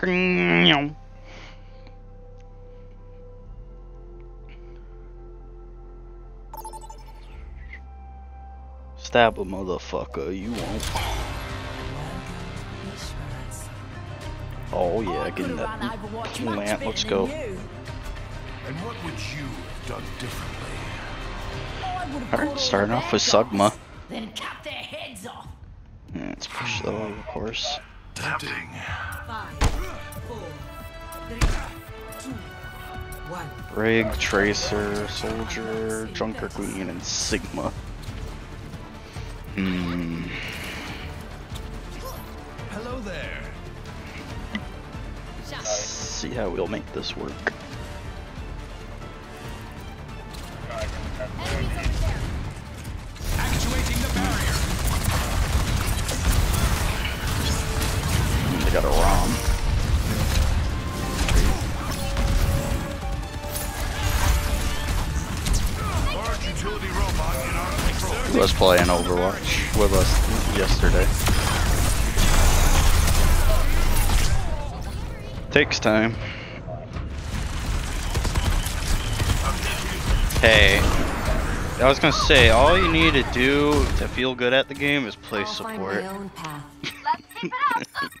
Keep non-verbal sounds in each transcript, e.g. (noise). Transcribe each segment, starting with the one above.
Fucking. Stab a motherfucker, you won't. Oh yeah, getting that plant. Let's go. And what would you have done differently? Alright, starting off with Sugma. Then cut their heads off. Yeah, let's push the though, of course. Tempting. Five, four, three, two, one. Rig, Tracer, Soldier, Junker Queen, and Sigma. Hmm. Hello there. Let's see how we'll make this work. Actuating the barrier. They got a ROM. Large utility robot in our control. Who was playing Overwatch with us yesterday? Takes time. Hey, I was gonna say, all you need to do to feel good at the game is play support. (laughs)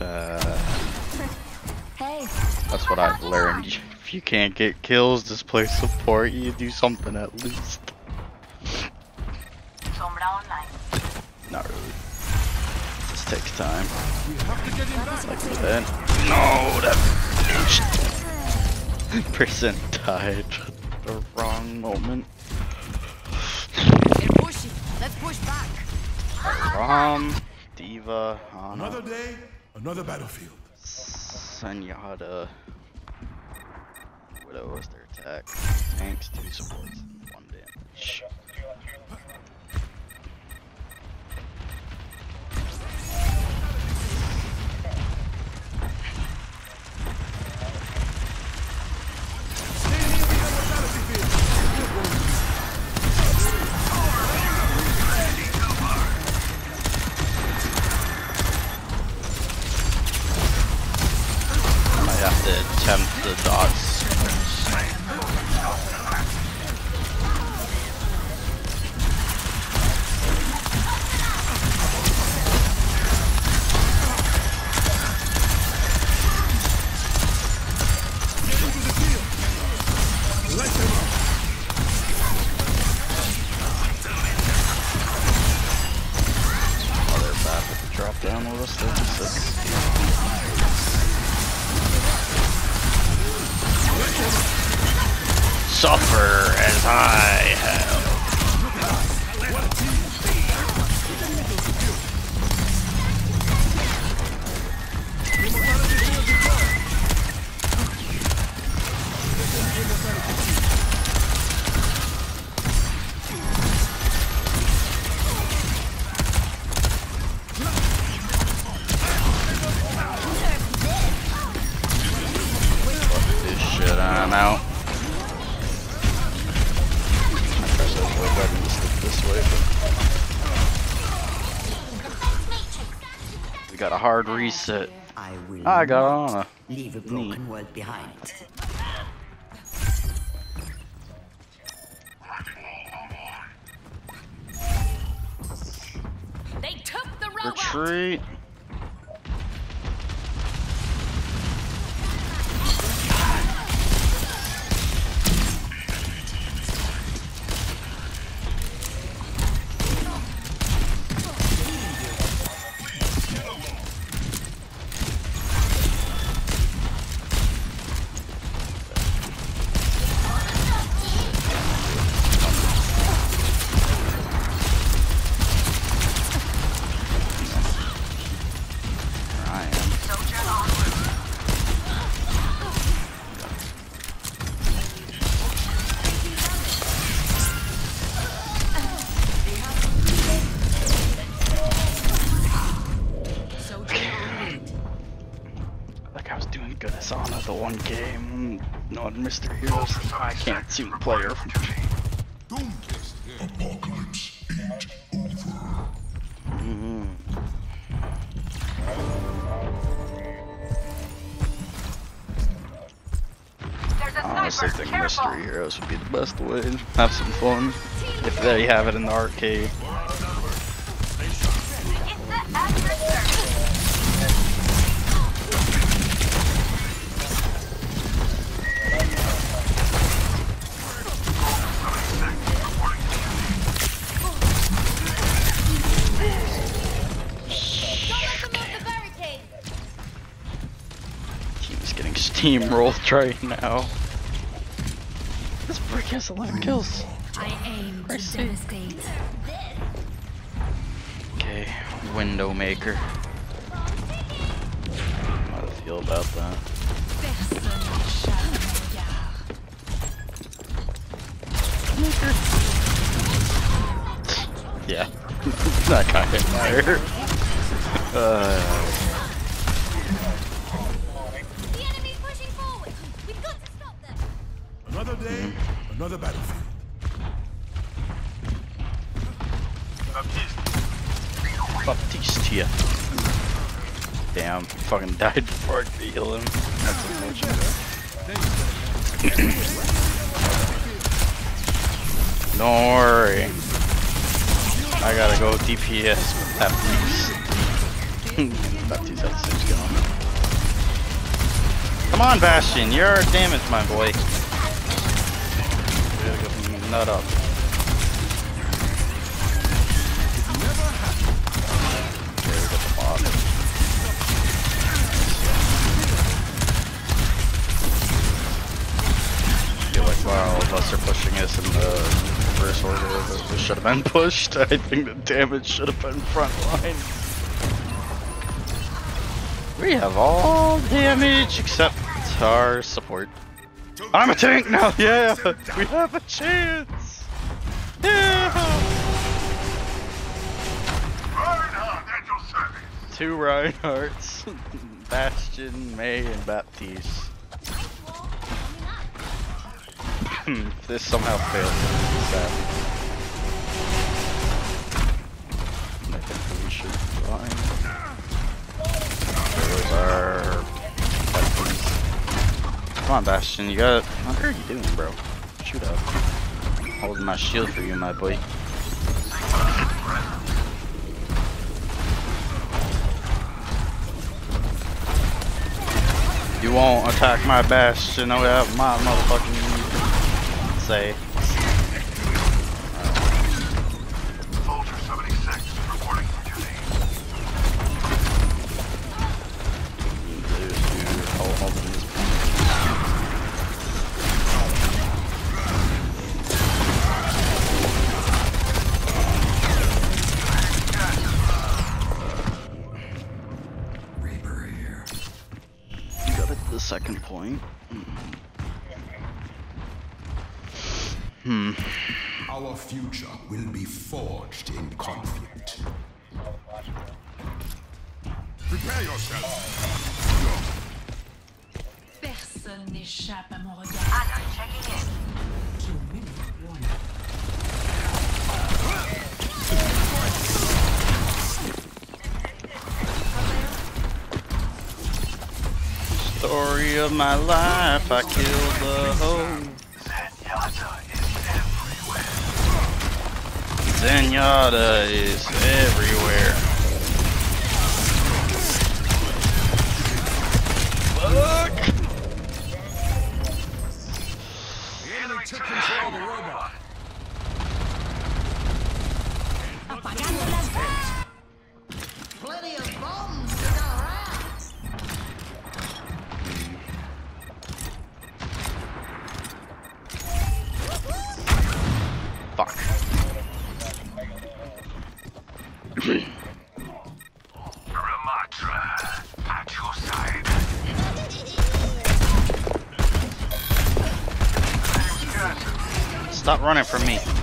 my own path. Uh, Hey, that's what I've learned. (laughs) If you can't get kills, just play support. You do something at least. Not really. This takes time. Like that. No, that bitch. (laughs) Person died at the wrong moment. they're pushing. Let's push back. Rom, D.Va, Another day, another battlefield. Zenyatta. Widow was their attack. Tanks, two supports, one damage. Suffer as I have. Hard reset. I will I got not on leave a Neat. broken world behind. They took the robot. retreat. on Mystery Heroes I can't see the player. Apocalypse ain't over. I honestly think Mystery Heroes would be the best way. Have some fun if they have it in the arcade. Getting steamrolled (laughs) right now. This brick has 11 kills. I aim to Mercy. devastate. Okay, Widowmaker. How do I feel about that? Personne n'échappe à mon regard. Yeah, that guy hit fire. Uh, another battlefield. Baptiste here. Damn, he fucking died before I could heal him. That's. Don't worry. I gotta go DPS with Baptiste. (laughs) Baptiste has six going. Come on, Bastion, you're damaged, my boy. While all of us are pushing us in the reverse order that we should have been pushed, (laughs) I think the damage should have been front line. We have all damage except our support. I'm a tank now, (laughs) yeah! We have a chance! Yeah! Two Reinhardts, (laughs) Bastion, Mei, and Baptiste. (laughs) this somehow fails. I think we should find. Baptiste. Come on, Bastion, you got. What are you doing, bro? Shoot up. Holding my shield for you, my boy. You won't attack my bastion. Oh I have my motherfucking say. Point. Hmm. Our future will be forged in conflict. Prepare yourself. Personne n'échappe à mon regard. Story of my life. I killed the hoe. Zenyatta is everywhere. Fuck. Ramattra at your side. Stop running from me.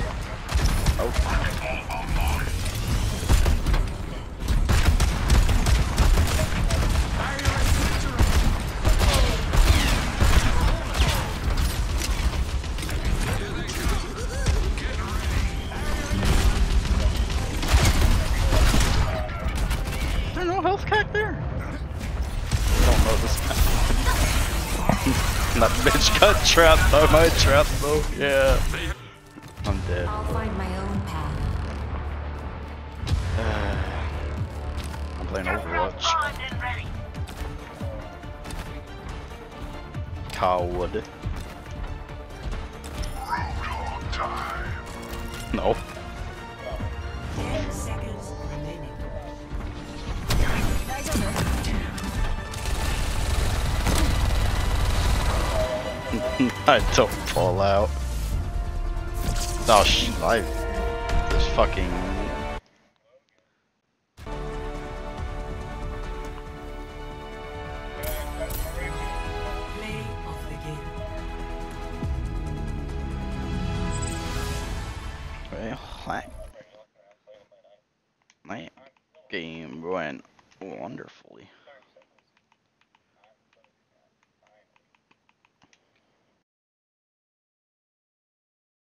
Bitch got trapped by my trap though. Yeah. I'm dead. I'll find my own path. (sighs) I'm playing Overwatch. Coward. No. I don't fall out. Oh, sh I. This fucking. That. That game went wonderfully.